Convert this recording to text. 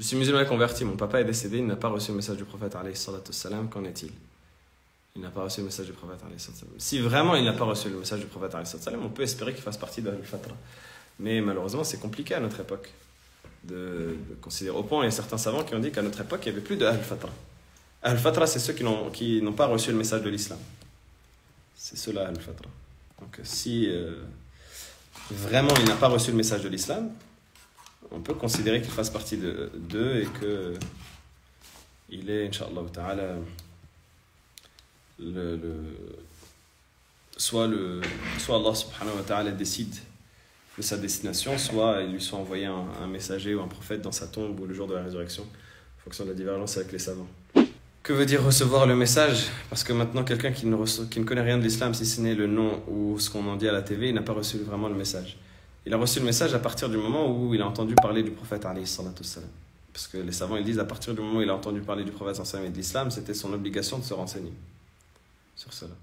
Je suis musulman converti, mon papa est décédé, il n'a pas reçu le message du prophète, salam, qu'en est-il? Il n'a pas reçu le message du prophète, salam. Si vraiment il n'a pas reçu le message du prophète, salam, on peut espérer qu'il fasse partie de Al-Fatra. Mais malheureusement, c'est compliqué à notre époque de, considérer. Au point, il y a certains savants qui ont dit qu'à notre époque, il n'y avait plus de Al-Fatra. Al-Fatra, c'est ceux qui n'ont pas reçu le message de l'islam. C'est cela, Al-Fatra. Donc, si euh, vraiment il n'a pas reçu le message de l'islam, on peut considérer qu'il fasse partie d'eux et que il est, Inch'Allah ta'ala, le, le, soit, le, soit Allah subhanahu wa ta'ala décide de sa destination, soit il lui soit envoyé un, messager ou un prophète dans sa tombe ou le jour de la résurrection, en fonction de la divergence avec les savants. Que veut dire recevoir le message? Parce que maintenant, quelqu'un qui, qui, ne connaît rien de l'islam, si ce n'est le nom ou ce qu'on en dit à la TV, il n'a pas reçu vraiment le message. Il a reçu le message à partir du moment où il a entendu parler du prophète Parce que les savants ils disent à partir du moment où il a entendu parler du prophète et de l'islam, c'était son obligation de se renseigner sur cela.